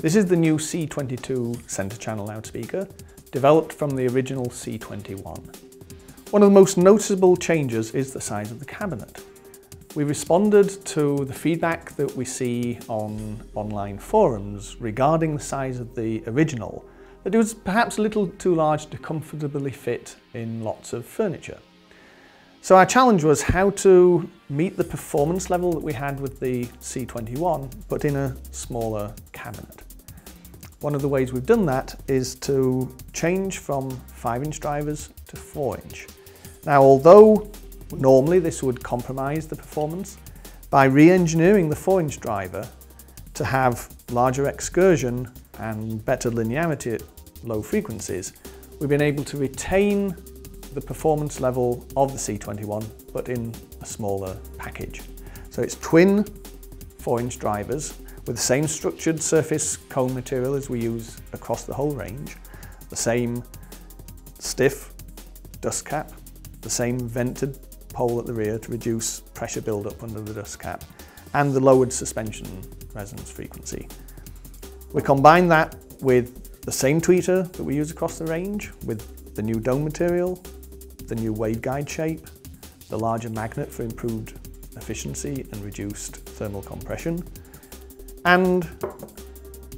This is the new C22 centre channel loudspeaker, developed from the original C21. One of the most noticeable changes is the size of the cabinet. We responded to the feedback that we see on online forums regarding the size of the original, that it was perhaps a little too large to comfortably fit in lots of furniture. So our challenge was how to meet the performance level that we had with the C21, but in a smaller cabinet. One of the ways we've done that is to change from 5-inch drivers to 4-inch. Now, although normally this would compromise the performance, by re-engineering the 4-inch driver to have larger excursion and better linearity at low frequencies, we've been able to retain the performance level of the C21, but in a smaller package. So it's twin 4-inch drivers with the same structured surface cone material as we use across the whole range, the same stiff dust cap, the same vented pole at the rear to reduce pressure buildup under the dust cap, and the lowered suspension resonance frequency. We combine that with the same tweeter that we use across the range with the new dome material, the new waveguide shape, the larger magnet for improved efficiency and reduced thermal compression, and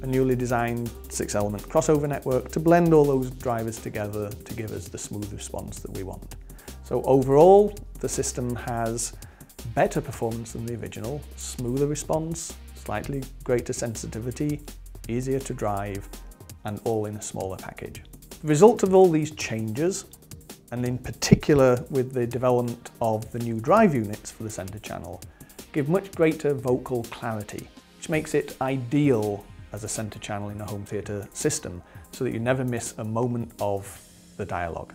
a newly designed six element crossover network to blend all those drivers together to give us the smooth response that we want. So overall, the system has better performance than the original, smoother response, slightly greater sensitivity, easier to drive, and all in a smaller package. The result of all these changes and in particular with the development of the new drive units for the centre channel, give much greater vocal clarity, which makes it ideal as a centre channel in a home theatre system, so that you never miss a moment of the dialogue.